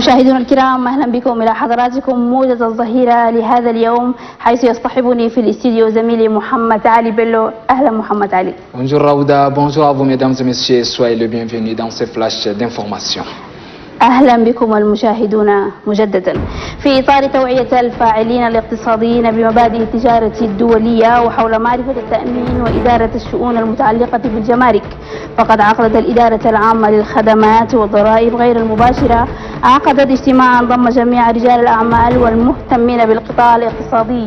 المشاهدون الكرام أهلا بكم إلى حضراتكم موجز الظهيرة لهذا اليوم حيث يصطحبني في الاستديو زميلي محمد علي بلو. أهلا محمد علي. Bonjour Raouda, bonjour à vous mesdames et messieurs, soyez le bienvenu dans ce flash d'information. أهلا بكم المشاهدون مجددا. في إطار توعية الفاعلين الاقتصاديين بمبادئ التجارة الدولية وحول معرفة التأمين وإدارة الشؤون المتعلقة بالجمارك فقد عقدت الإدارة العامة للخدمات والضرائب غير المباشرة عقدت اجتماعا ضم جميع رجال الأعمال والمهتمين بالقطاع الاقتصادي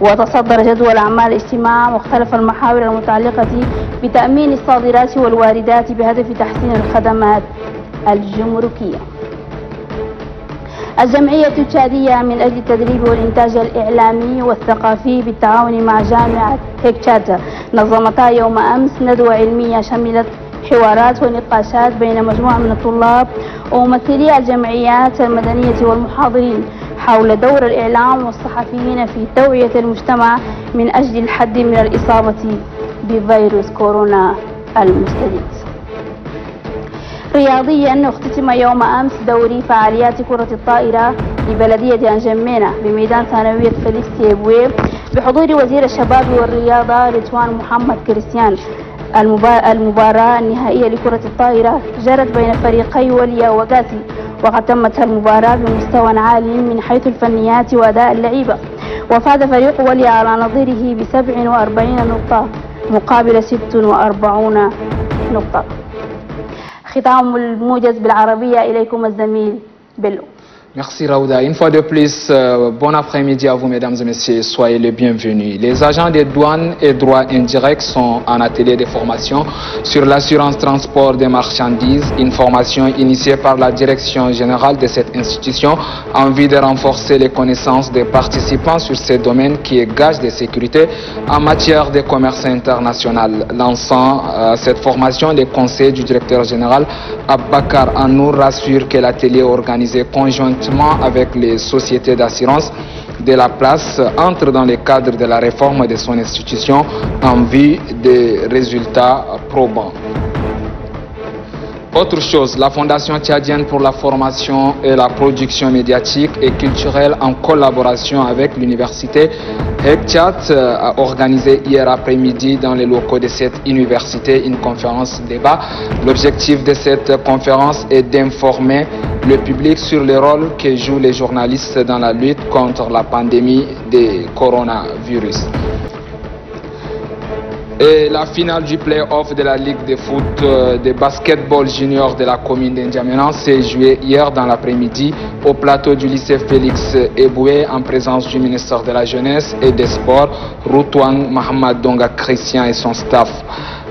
وتصدر جدول أعمال الاجتماع مختلف المحاور المتعلقة بتأمين الصادرات والواردات بهدف تحسين الخدمات. الجمركية. الجمعية التشادية من أجل التدريب والإنتاج الإعلامي والثقافي بالتعاون مع جامعة هيكشاتا نظمتا يوم أمس ندوة علمية شملت حوارات ونقاشات بين مجموعة من الطلاب وممثلي الجمعيات المدنية والمحاضرين حول دور الإعلام والصحفيين في توعية المجتمع من أجل الحد من الإصابة بفيروس كورونا المستجد. رياضيا أختتم يوم أمس دوري فعاليات كرة الطائرة لبلدية انجمينة بميدان ثانوية فيليكس تيبوي بحضور وزير الشباب والرياضة رضوان محمد كريستيان. المبا- المباراة النهائية لكرة الطائرة جرت بين فريقي وليا وغازي وقد تمت المباراة بمستوى عال من حيث الفنيات وأداء اللعيبة. وفاز فريق وليا على نظيره ب 47 نقطة مقابل 46 نقطة. ختام الموجز بالعربية إليكم الزميل بلو. Merci Raouda. Une fois de plus, euh, bon après-midi à vous mesdames et messieurs, soyez les bienvenus. Les agents des douanes et droits indirects sont en atelier de formation sur l'assurance transport des marchandises, une formation initiée par la direction générale de cette institution en vue de renforcer les connaissances des participants sur ces domaines qui est gage de sécurité en matière de commerce international. Lançant euh, cette formation, les conseils du directeur général Abakar Anour rassure que l'atelier organisé conjointement avec les sociétés d'assurance de la place entre dans le cadre de la réforme de son institution en vue des résultats probants. Autre chose, la Fondation tchadienne pour la formation et la production médiatique et culturelle en collaboration avec l'université Hekchat a organisé hier après-midi dans les locaux de cette université une conférence débat. L'objectif de cette conférence est d'informer le public sur le rôle que jouent les journalistes dans la lutte contre la pandémie du coronavirus. Et la finale du play-off de la Ligue de foot euh, de basketball junior de la commune d'Indiamena s'est jouée hier dans l'après-midi au plateau du lycée Félix Eboué en présence du ministre de la Jeunesse et des Sports, Routouang Mohamed Donga Christian et son staff.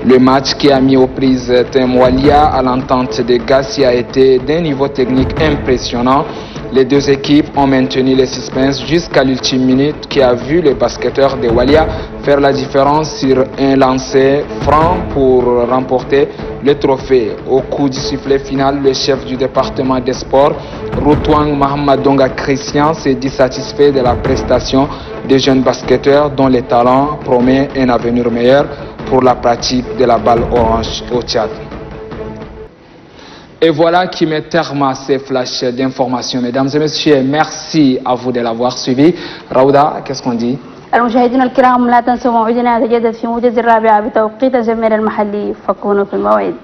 Le match qui a mis aux prises Temoalia à l'entente de Gassi a été d'un niveau technique impressionnant. Les deux équipes ont maintenu le suspense jusqu'à l'ultime minute qui a vu les basketteurs de Walia faire la différence sur un lancer franc pour remporter le trophée. Au coup du sifflet final, le chef du département des sports, Routouang Mohamed Donga Christian, s'est dit satisfait de la prestation des jeunes basketteurs dont les talents promet un avenir meilleur pour la pratique de la balle orange au Tchad. Et voilà qui met terme à ces flashs d'informations. Mesdames et messieurs, merci à vous de l'avoir suivi. Raouda, qu'est-ce qu'on dit المشاهدين الكرام لا تنسوا موعدنا يتجدد في موجز الرابعة بتوقيت الجميل المحلي فكونوا في الموعد